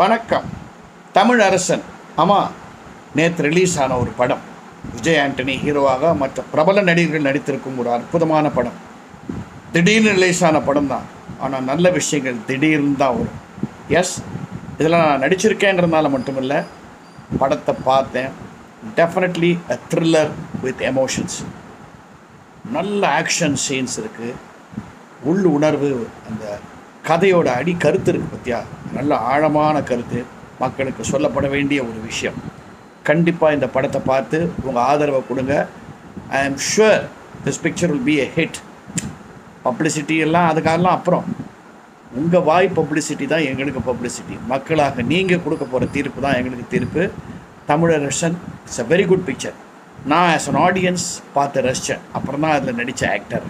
வணக்கம். தமிழ் அரசன். ஆமாம் நேற்று ரிலீஸ் ஆன ஒரு படம். விஜய் ஆண்டனி ஹீரோவாக மற்ற பிரபல நடிகர்கள் நடித்திருக்கும் ஒரு அற்புதமான படம். திடீர்னு ரிலீஸ் ஆன படம் தான். ஆனால் நல்ல விஷயங்கள் திடீர்னு தான் வரும். எஸ் இதில் நான் நடிச்சிருக்கேன்றதுனால மட்டும் இல்லை படத்தை பார்த்தேன். Definitely a thriller with emotions நல்ல ஆக்ஷன் சீன்ஸ் இருக்குது உள் உணர்வு அந்த கதையோட அடி கருத்து இருக்குது பத்தியா? நல்ல ஆழமான கருத்து. மக்களுக்கு சொல்லப்பட வேண்டிய ஒரு விஷயம். கண்டிப்பாக இந்த படத்தை பார்த்து உங்கள் ஆதரவை கொடுங்க. I am sure this picture will be a hit publicity எல்லாம் அதுக்காகலாம் அப்புறம். உங்கள் வாய் பப்ளிசிட்டி தான் எங்களுக்கு பப்ளிசிட்டி மக்களாக நீங்கள் கொடுக்க போகிற தீர்ப்பு தான் எங்களுக்கு தீர்ப்பு. Tamilarasan it's a very good picture நான் ஆஸ் அன் ஆடியன்ஸ் பார்த்து ரசித்தேன் அப்புறம் தான் அதில் நடித்த ஆக்டர்